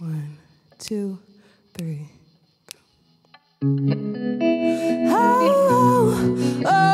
One, two, three. Oh, oh, oh.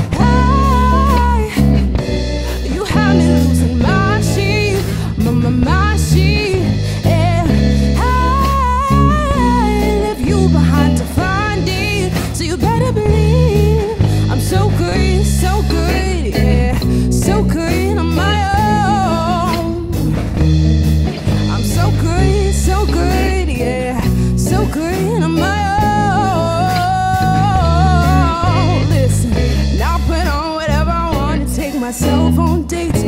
myself on dates.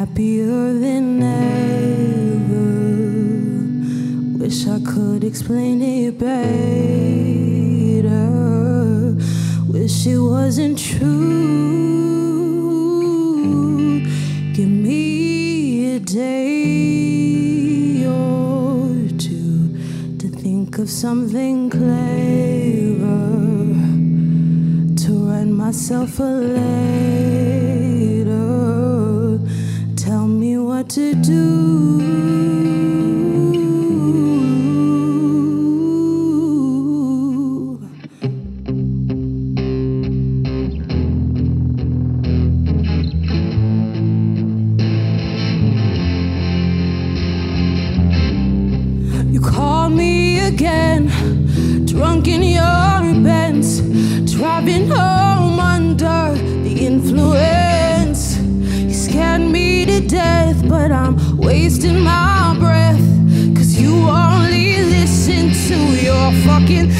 happier than ever. Wish I could explain it better. Wish it wasn't true. Give me a day or two to think of something clever. To write myself a letter. to do. You call me again, drunk in your Benz, driving home under the influence death, but I'm wasting my breath. Cause you only listen to your fucking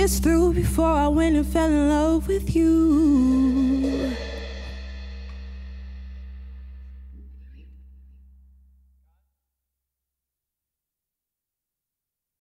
this through before I went and fell in love with you.